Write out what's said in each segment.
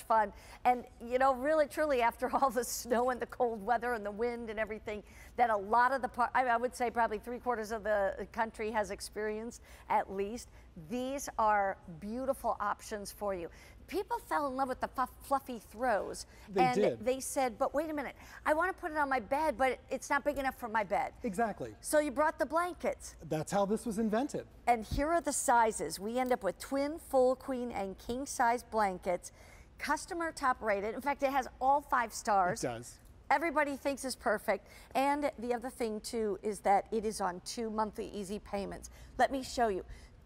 much fun. And, you know, really, truly, after all the snow and the cold weather and the wind and everything that a lot of the, I, I would say probably three quarters of the country has experienced at least, these are beautiful options for you people fell in love with the fluffy throws. They and did. they said, but wait a minute, I want to put it on my bed, but it's not big enough for my bed. Exactly. So you brought the blankets. That's how this was invented. And here are the sizes. We end up with twin, full, queen, and king size blankets. Customer top rated. In fact, it has all five stars. It does. Everybody thinks is perfect. And the other thing too is that it is on two monthly easy payments. Let me show you.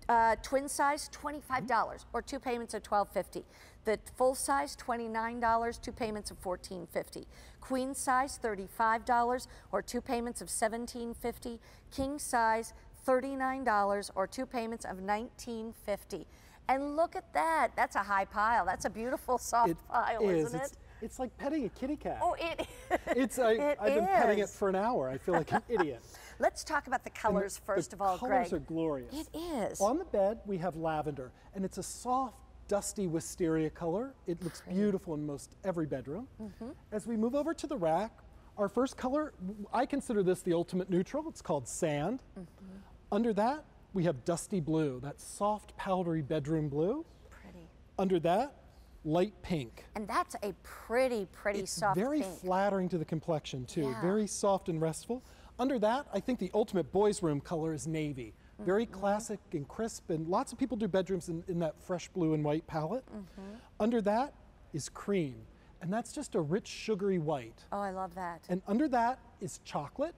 Uh, twin size, $25 or two payments of $12.50. The full size, $29, two payments of $14.50. Queen size, $35 or two payments of $17.50. King size, $39 or two payments of $19.50. And look at that. That's a high pile. That's a beautiful soft it pile, is. isn't it's, it? It's like petting a kitty cat. Oh, it It's I, it I've been petting it for an hour. I feel like an idiot. Let's talk about the colors first the of all, colors Greg. are glorious. It is. On the bed, we have lavender, and it's a soft, dusty wisteria color. It looks beautiful in most every bedroom. Mm-hmm. As we move over to the rack, our first color, I consider this the ultimate neutral. It's called sand. Mm-hmm. Under that, we have dusty blue, that soft, powdery bedroom blue. Pretty. Under that, light pink. And that's a pretty, pretty It's soft very pink. flattering to the complexion too. Yeah. Very soft and restful. Under that, I think the ultimate boys' room color is navy. Very Mm-hmm. classic and crisp, and lots of people do bedrooms in, in that fresh blue and white palette. Mm-hmm. Under that is cream, and that's just a rich sugary white. Oh, I love that. And under that is chocolate,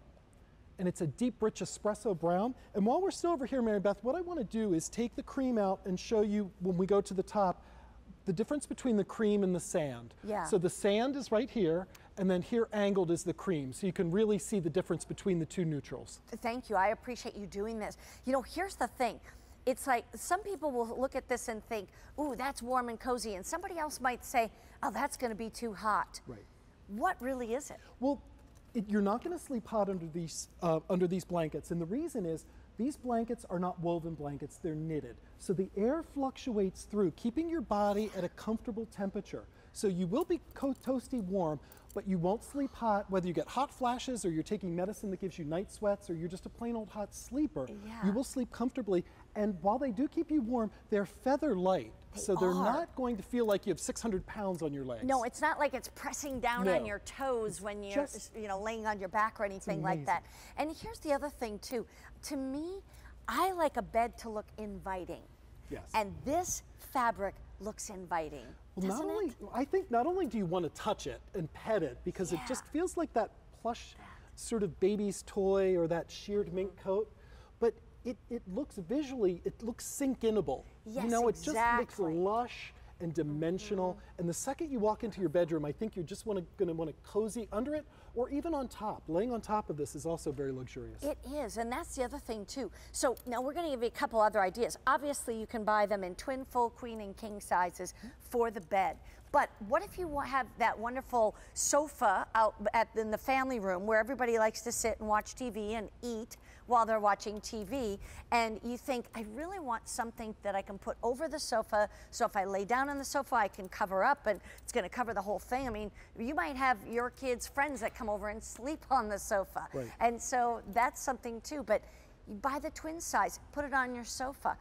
and it's a deep, rich espresso brown. And while we're still over here, Mary Beth, what I want to do is take the cream out and show you when we go to the top the difference between the cream and the sand. Yeah. So the sand is right here, and then here angled is the cream. So you can really see the difference between the two neutrals. Thank you. I appreciate you doing this. You know, here's the thing. It's like some people will look at this and think, ooh, that's warm and cozy. And somebody else might say, oh, that's going to be too hot. Right. What really is it? Well, it, you're not going to sleep hot under these uh, under these blankets, and the reason is these blankets are not woven blankets; they're knitted. So the air fluctuates through, keeping your body at a comfortable temperature. So you will be co- toasty warm, but you won't sleep hot. Whether you get hot flashes, or you're taking medicine that gives you night sweats, or you're just a plain old hot sleeper, Yeah. you will sleep comfortably. And while they do keep you warm, they're feather light. They so they're are. not going to feel like you have 600 pounds on your legs. No, it's not like it's pressing down No. on your toes when you're, just- you know, laying on your back or anything like that. And here's the other thing too. To me, I like a bed to look inviting. Yes. And this fabric looks inviting. Well, not doesn't only it? I think not only do you want to touch it and pet it because it just feels like that plush sort of baby's toy or that sheared mink coat, it, it looks visually it looks sink inable. you know, it just exactly. Mm-hmm. looks lush and dimensional. And the second you walk into your bedroom, I think you're just want to going to want to cozy under it or even on top. Laying on top of this is also very luxurious. It is, and that's the other thing too. So now we're going to give you a couple other ideas. Obviously, you can buy them in twin, full, queen, and king sizes for the bed. But what if you have that wonderful sofa out at, in the family room where everybody likes to sit and watch TV and eat while they're watching TV, and you think, I really want something that I can put over the sofa, so if I lay down on the sofa, I can cover up, and it's going to cover the whole thing. I mean, you might have your kids' friends that come over and sleep on the sofa, Right. and so that's something too. But you buy the twin size, put it on your sofa.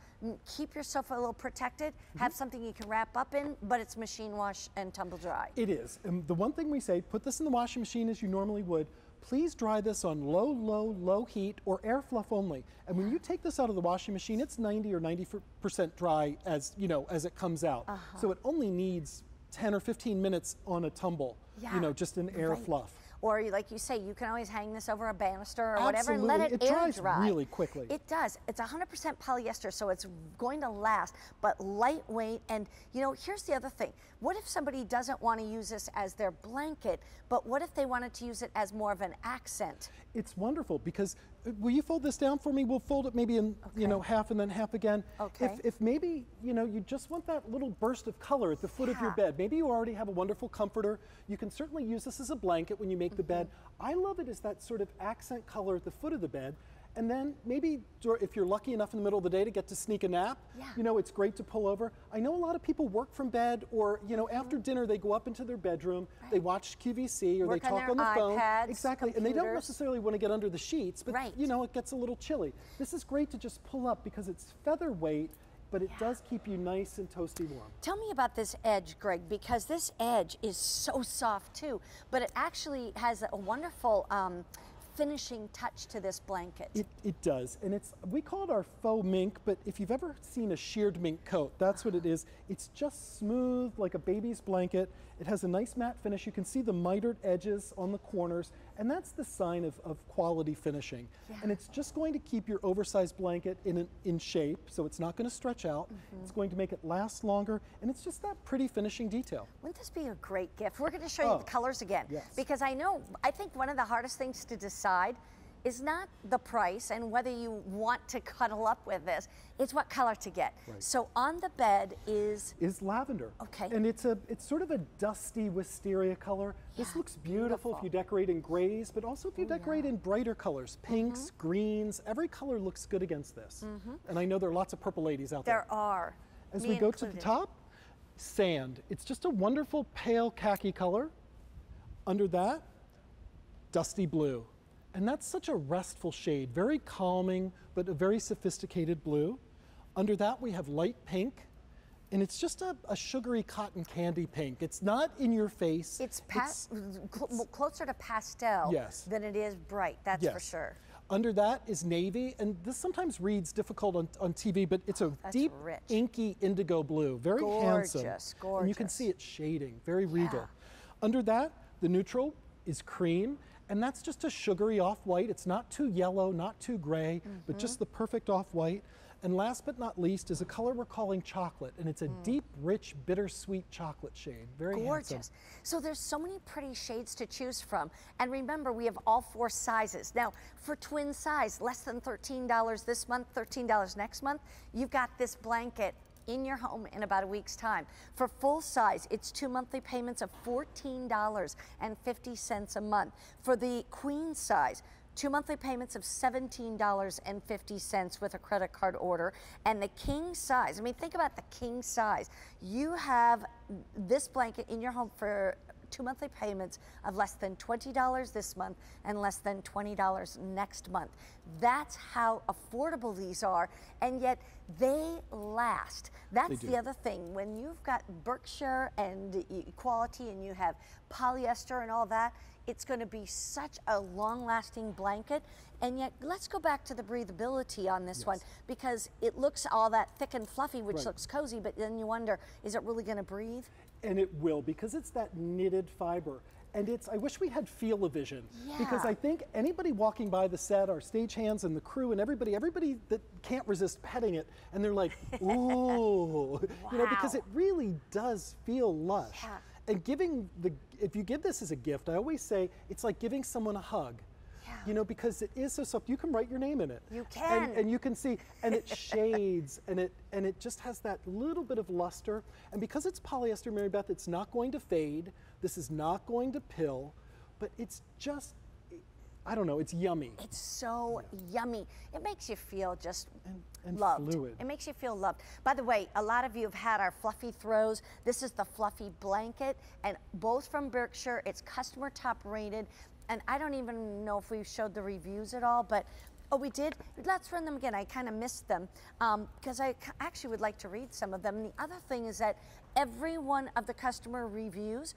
Keep your sofa a little protected. Mm-hmm. Have something you can wrap up in, but it's machine wash and tumble dry. It is. And the one thing we say, put this in the washing machine as you normally would. Please dry this on low, low, low heat or air fluff only. And when you take this out of the washing machine, it's 90 or 90% dry as, you know, as it comes out. Uh-huh. So it only needs 10 or 15 minutes on a tumble, Yeah, you know, just an air right. fluff. Or you- like you say, you can always hang this over a banister or whatever and let it, Absolutely. It air dries dry. really quickly. It does. It's 100% polyester, so it's going to last, but lightweight. And you know, here's the other thing. What if somebody doesn't want to use this as their blanket, but what if they wanted to use it as more of an accent? It's wonderful because will you fold this down for me? We'll fold it maybe in you know half and then half again. Okay. If, if maybe you know you just want that little burst of color at the foot of your bed, maybe you already have a wonderful comforter. You can certainly use this as a blanket when you make the bed. Mm-hmm. I love it as that sort of accent color at the foot of the bed. And then maybe if you're lucky enough in the middle of the day to get to sneak a nap, Yeah. you know, it's great to pull over. I know a lot of people work from bed or, you know, after dinner they go up into their bedroom, they watch QVC or Work they on talk their on the phone. iPads, Exactly. And they don't necessarily want to get under the sheets, but Right. you know, it gets a little chilly. This is great to just pull up because it's featherweight, but it does keep you nice and toasty warm. Tell me about this edge, Greg, because this edge is so soft too, but it actually has a wonderful um, finishing touch to this blanket. It, it does, and it's we call it our faux mink. But if you've ever seen a sheared mink coat, that's what it is. It's just smooth like a baby's blanket. It has a nice matte finish. You can see the mitered edges on the corners, and that's the sign of, of quality finishing. And it's just going to keep your oversized blanket in an, in shape, so it's not going to stretch out. Mm-hmm. It's going to make it last longer, and it's just that pretty finishing detail. Wouldn't this be a great gift? We're going to show you Oh, the colors again yes. because I know I think one of the hardest things to decide is not the price and whether you want to cuddle up with this. It's what color to get. Right. So on the bed is is lavender. Okay. And it's a it's sort of a dusty wisteria color. this looks beautiful, if you decorate in grays, but also if you decorate in brighter colors, pinks, Mm-hmm. greens. Every color looks good against this. And I know there are lots of purple ladies out there. there are. As we go to the top, sand. It's just a wonderful pale khaki color. Under that, dusty blue. And that's such a restful shade, very calming, but a very sophisticated blue. Under that, we have light pink, and it's just a, a sugary cotton candy pink. It's not in your face. It's, pa- cl- closer to pastel Yes. than it is bright. That's for sure. Under that is navy, and this sometimes reads difficult on, on TV, but it's a oh, That's deep, rich. inky indigo blue, very handsome. Gorgeous, And you can see it shading, very regal. Yeah. Under that, the neutral is cream, and that's just a sugary off-white. It's not too yellow, not too gray, but Mm-hmm. just the perfect off-white. And last but not least is a color we're calling chocolate, and it's a Mm. deep, rich, bittersweet chocolate shade. Very Gorgeous. handsome. So there's so many pretty shades to choose from. And remember, we have all four sizes. Now, for twin size, less than $13 this month, $13 next month, you've got this blanket in your home in about a week's time. For full size, it's two monthly payments of $14.50 a month. For the queen size, Two monthly payments of $17.50 with a credit card order. And the king size, I mean, think about the king size. You have this blanket in your home for two monthly payments of less than $20 this month and less than $20 next month. That's how affordable these are, and yet they last. That's do. the other thing. When you've got Berkshire and e- quality and you have polyester and all that, it's going to be such a long lasting blanket. And yet, let's go back to the breathability on this one because it looks all that thick and fluffy, which Right. looks cozy, but then you wonder, is it really going to breathe? And it will because it's that knitted fiber. And it's, I wish we had feel-o-vision because I think anybody walking by the set, our stagehands and the crew and everybody, everybody that can't resist petting it and they're like, ooh, you know, because it really does feel lush. Yeah. And giving the, if you give this as a gift, I always say it's like giving someone a hug. Yeah. You know, because it is so soft. You can write your name in it. You And, can. and you can see, and it shades, and it and it just has that little bit of luster. And because it's polyester, Mary Beth, it's not going to fade. This is not going to pill, but it's just, I don't know, it's yummy. It's so yummy. It makes you feel just And- and loved. fluid. It makes you feel loved. By the way, a lot of you have had our fluffy throws. This is the fluffy blanket, and both from Berkshire. It's customer top rated, and I don't even know if we showed the reviews at all, but. Oh, we did? Let's run them again. I kind of missed them um, because I actually would like to read some of them. And the other thing is that every one of the customer reviews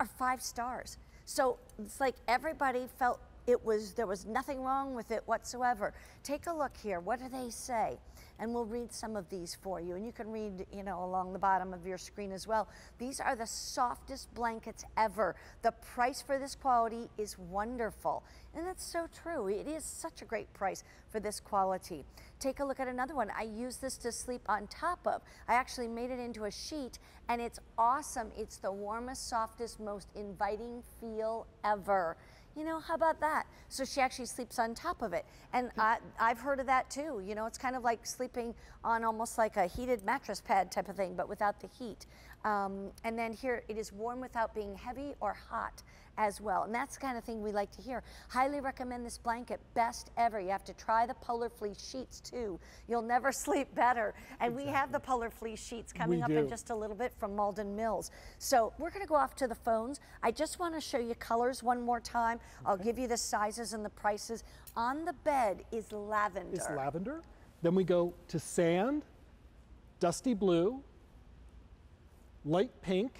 are five stars. So it's like everybody felt it was there was nothing wrong with it whatsoever. Take a look here. What do they say? And we'll read some of these for you. And you can read, you know, along the bottom of your screen as well. These are the softest blankets ever. The price for this quality is wonderful. And that's so true. It is such a great price for this quality. Take a look at another one. I use this to sleep on top of. I actually made it into a sheet and it's awesome. It's the warmest, softest, most inviting feel ever. You know, how about that? So she actually sleeps on top of it. And hmm. I, I've heard of that too. You know, it's kind of like sleeping on almost like a heated mattress pad type of thing, but without the heat. Um, and then here, it is warm without being heavy or hot as well. And that's the kind of thing we like to hear. Highly recommend this blanket, best ever. You have to try the Polar Fleece sheets too. You'll never sleep better. And we have the Polar Fleece sheets coming We up in just a little bit from Malden Mills. So we're going to go off to the phones. I just want to show you colors one more time. I'll give you the sizes and the prices. On the bed is lavender. Is lavender. Then we go to sand, dusty blue, light pink,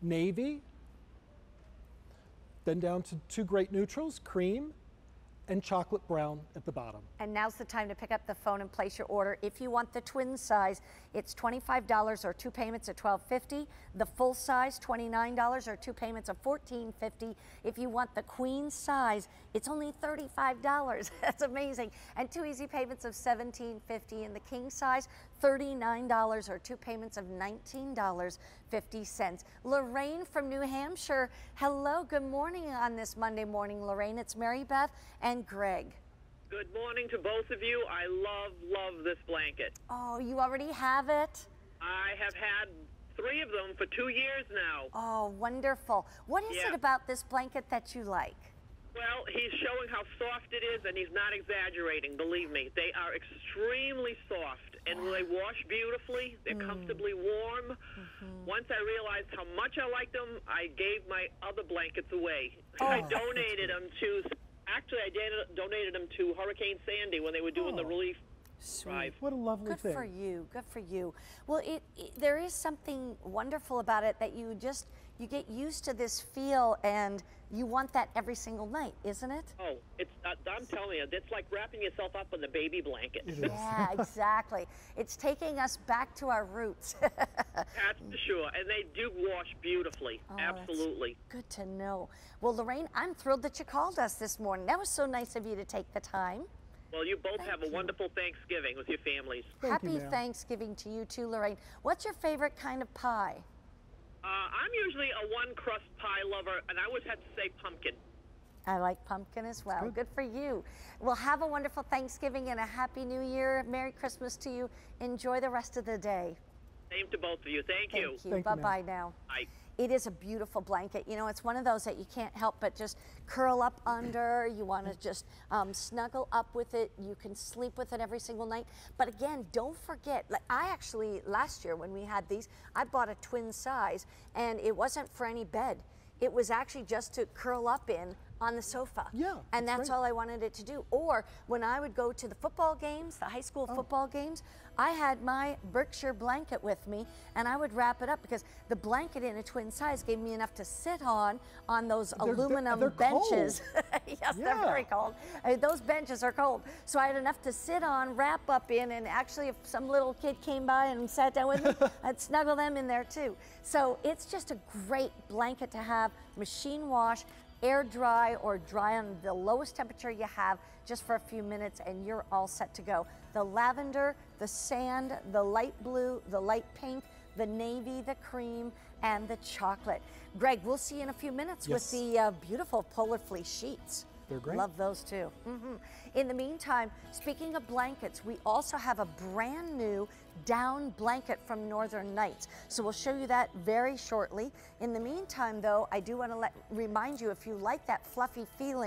navy, then down to two great neutrals, cream, and chocolate brown at the bottom. And now's the time to pick up the phone and place your order. If you want the twin size, it's $25 or two payments of $12.50. The full size, $29 or two payments of $14.50. If you want the queen size, it's only $35. That's amazing. And two easy payments of $17.50. And the king size, $39 or two payments of $19.50. Lorraine from New Hampshire, hello, good morning on this Monday morning, Lorraine. It's Mary Beth and Greg. Good morning to both of you. I love, love this blanket. Oh, you already have it? I have had three of them for two years now. Oh, wonderful. What is Yeah. it about this blanket that you like? Well, he's showing how soft it is, and he's not exaggerating. Believe me, they are extremely soft, and they wash beautifully. They're mm. comfortably warm. Mm-hmm. Once I realized how much I liked them, I gave my other blankets away. I Oh. donated them to. Actually, I did, donated them to Hurricane Sandy when they were doing the Oh. relief Sweet. drive. What a lovely Good thing. for you. Good for you. Well, it, it there is something wonderful about it that you just you get used to this feel and you want that every single night, isn't it? Oh, it's uh, I'm telling you, it's like wrapping yourself up in the baby blanket. Yeah, exactly. It's taking us back to our roots. That's for sure. And they do wash beautifully. Oh, Absolutely. Good to know. Well, Lorraine, I'm thrilled that you called us this morning. That was so nice of you to take the time. Well, you both Thank have a you. wonderful Thanksgiving with your families. Thank Happy ma'am. Thanksgiving to you too, Lorraine. What's your favorite kind of pie? Uh, I'm usually a one crust pie lover, and I always have to say pumpkin. I like pumpkin as well. good. Good. for you. Well, have a wonderful Thanksgiving and a happy new year. Merry Christmas to you. Enjoy the rest of the day. Same to both of you. Thank, you. Thank you. Thank you, Bye-bye now. Bye. It is a beautiful blanket. You know, it's one of those that you can't help but just curl up under. You want to just um, snuggle up with it. You can sleep with it every single night. But again, don't forget. Like I actually last year when we had these, I bought a twin size, and it wasn't for any bed. It was actually just to curl up in on the sofa. Yeah, And that's great. all I wanted it to do. Or when I would go to the football games, the high Oh. school football games, I had my Berkshire blanket with me and I would wrap it up because the blanket in a twin size gave me enough to sit on on those They're- they're- aluminum they're benches. yes, they're very cold. I mean, those benches are cold. So I had enough to sit on, wrap up in, and actually if some little kid came by and sat down with me, I'd snuggle them in there too. So it's just a great blanket to have, machine wash, air dry or dry on the lowest temperature you have just for a few minutes and you're all set to go. The lavender, the sand, the light blue, the light pink, the navy, the cream, and the chocolate. Greg, we'll see you in a few minutes Yes. with the uh, beautiful polar fleece sheets. They're great. Love those too. hmm In the meantime, speaking of blankets, we also have a brand new down blanket from Northern Nights. So we'll show you that very shortly. In the meantime, though, I do want to let remind you if you like that fluffy feeling.